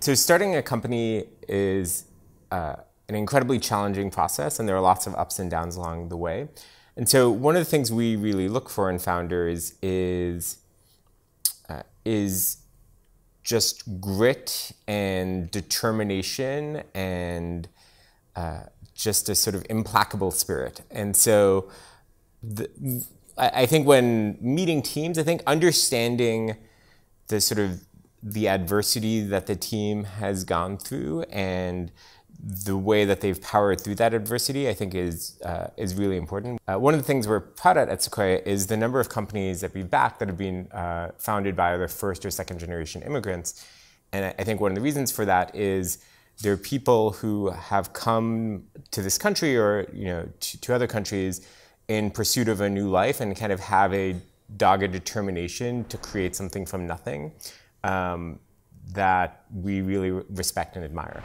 So starting a company is uh, an incredibly challenging process, and there are lots of ups and downs along the way. And so one of the things we really look for in founders is uh, is just grit and determination and uh, just a sort of implacable spirit. And so the, I think when meeting teams, I think understanding the sort of the adversity that the team has gone through and the way that they've powered through that adversity, I think, is uh, is really important. Uh, one of the things we're proud of at Sequoia is the number of companies that we've backed that have been uh, founded by either first or second generation immigrants, and I think one of the reasons for that is there are people who have come to this country or you know to, to other countries in pursuit of a new life and kind of have a dogged determination to create something from nothing um, that we really respect and admire.